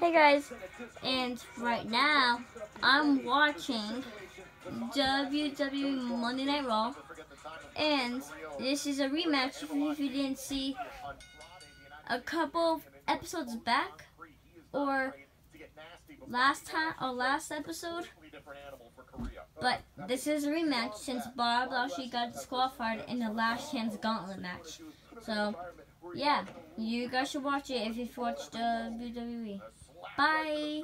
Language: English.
Hey guys, and right now I'm watching WWE Monday Night Raw, and this is a rematch if you didn't see a couple episodes back or last time or last episode. But this is a rematch since Bob Lashley got disqualified in the last chance gauntlet match. So yeah, you guys should watch it if you've watched uh, the WWE. Bye.